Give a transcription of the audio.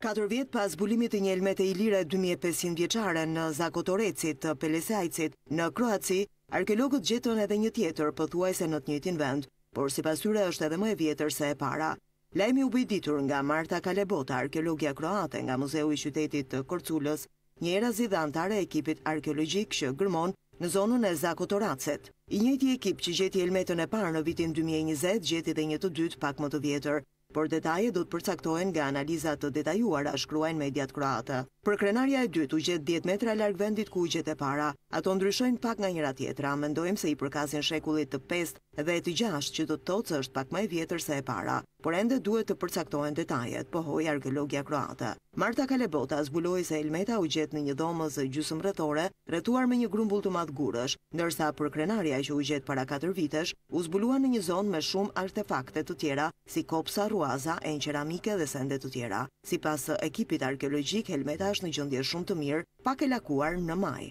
Katër vjet pas zbulimit të një elmete ilire dy mijë e pesëqind vjeçare në Zakotorecit të Pelesajcit, në Kroaci, arkeologët gjetën edhe një tjetër, pothuajse në të njëjtin vend, por sipas tyre është edhe më e vjetër se e para. Lajmi u bë i ditur nga Marta Kalebota, arkeologja kroate nga Muzeu i Qytetit të Korçulës, njëjërazi dhe anëtare e ekipit arkeologjik që gërmon në zonën e Zakotoracit. I njëjti ekip që gjeti elmetën e parë në vitin dy mijë e njëzet, gjeti dhe një të dytë pak më të vjetër, Por detajet do të përcaktohen nga analiza të detajuara, shkruajnë mediat kroate. Përkrenarja e dytë u gjet dhjetë metra larg vendit ku u gjet e para. Ato ndryshojnë pak nga njëra-tjetra, mendojmë se i përkasin shekullit të pestë dhe e të gjashtë, që do të thotë se është pak më e vjetër se e para. Por ende duhet të përcaktohen detajet, pohoi arkeologja kroate. Marta Kalebota zbuloi se elmeta u gjet në një dhomëz gjysëmrrethore rrethuar me një grumbull të madh gurësh, ndërsa përkrenarja që u gjet para katër vitesh u zbulua në një zonë me shumë artefakte të tjera si kopsa, rruaza, enjë qeramike dhe sende të tjera. Sipas ekipit arkeologjik, elmeta është në gjendje shumë të mirë, pak e lakuar në majë.